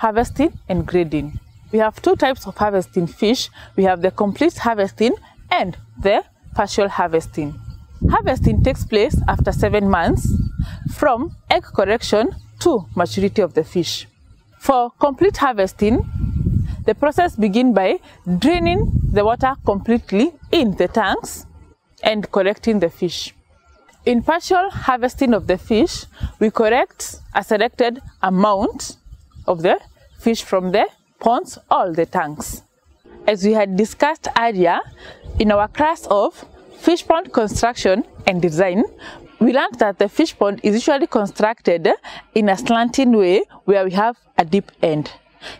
harvesting and grading. We have two types of harvesting fish. We have the complete harvesting and the partial harvesting. Harvesting takes place after seven months from egg correction to maturity of the fish. For complete harvesting, the process begins by draining the water completely in the tanks and collecting the fish. In partial harvesting of the fish, we correct a selected amount of the fish from the ponds or the tanks. As we had discussed earlier, in our class of fish pond construction and design, we learned that the fish pond is usually constructed in a slanting way where we have a deep end.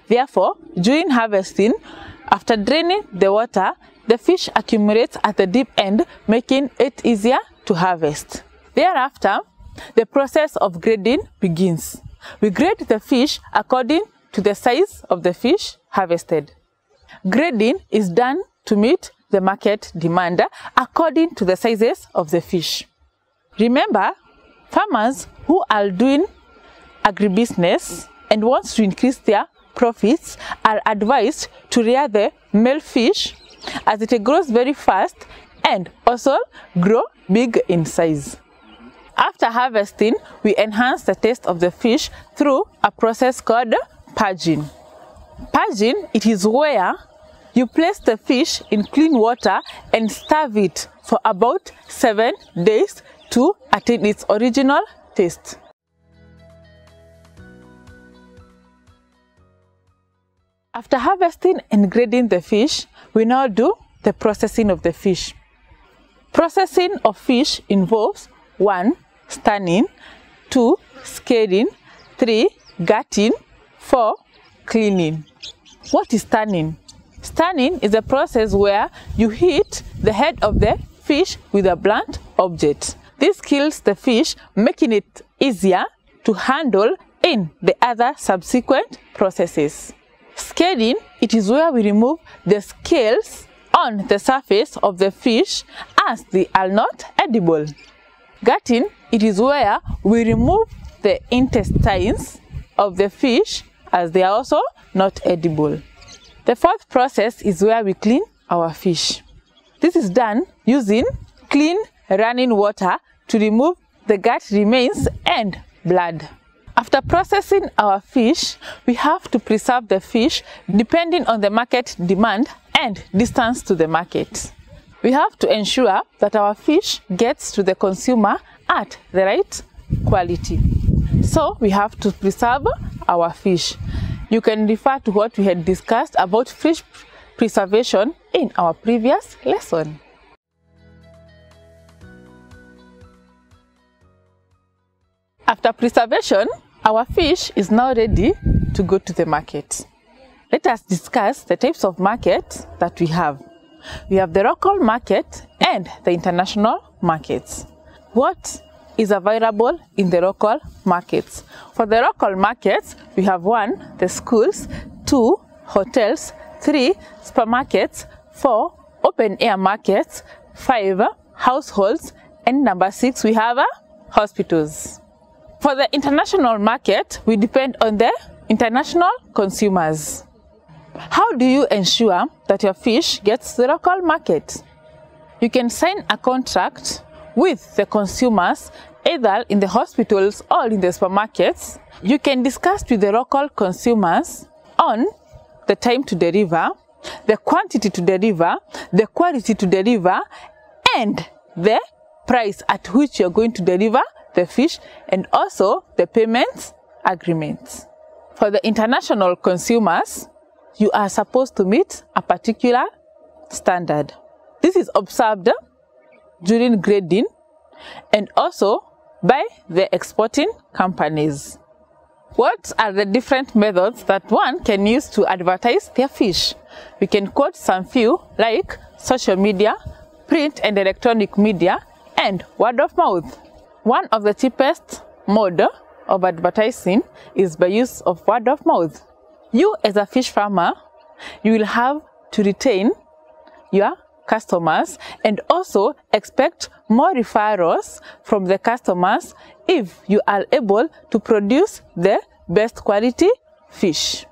Therefore, during harvesting, after draining the water, the fish accumulates at the deep end, making it easier to harvest. Thereafter, the process of grading begins. We grade the fish according to the size of the fish harvested. Grading is done to meet the market demand according to the sizes of the fish. Remember, farmers who are doing agribusiness and wants to increase their profits are advised to rear the male fish as it grows very fast and also grow big in size. After harvesting, we enhance the taste of the fish through a process called purging. Purging, it is where you place the fish in clean water and starve it for about 7 days to attain its original taste. After harvesting and grading the fish, we now do the processing of the fish. Processing of fish involves 1. Stunning 2. Scaling 3. Gutting 4. Cleaning. What is stunning? Stunning is a process where you hit the head of the fish with a blunt object. This kills the fish, making it easier to handle in the other subsequent processes. Scaling, it is where we remove the scales on the surface of the fish as they are not edible. Gutting, it is where we remove the intestines of the fish as they are also not edible. The fourth process is where we clean our fish. This is done using clean running water to remove the gut remains and blood. After processing our fish, we have to preserve the fish depending on the market demand and distance to the market. We have to ensure that our fish gets to the consumer at the right quality. So we have to preserve our fish. You can refer to what we had discussed about fish preservation in our previous lesson. After preservation, our fish is now ready to go to the market. Let us discuss the types of market that we have. We have the local market and the international markets. What is available in the local markets? For the local markets, we have one, the schools, two, hotels, three, supermarkets, four, open air markets, five, households, and number six, we have uh, hospitals. For the international market, we depend on the international consumers. How do you ensure that your fish gets the local market? You can sign a contract with the consumers either in the hospitals or in the supermarkets. You can discuss with the local consumers on the time to deliver, the quantity to deliver, the quality to deliver, and the price at which you're going to deliver the fish, and also the payment agreements. For the international consumers, you are supposed to meet a particular standard. This is observed during grading and also by the exporting companies. What are the different methods that one can use to advertise their fish? We can quote some few like social media, print and electronic media, and word of mouth. One of the cheapest mode of advertising is by use of word of mouth. You as a fish farmer, you will have to retain your customers and also expect more referrals from the customers if you are able to produce the best quality fish.